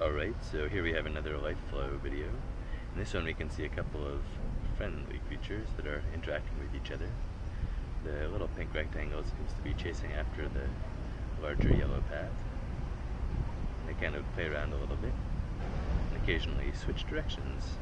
Alright, so here we have another life flow video. In this one we can see a couple of friendly creatures that are interacting with each other. The little pink rectangle seems to be chasing after the larger yellow path. They kind of play around a little bit and occasionally switch directions.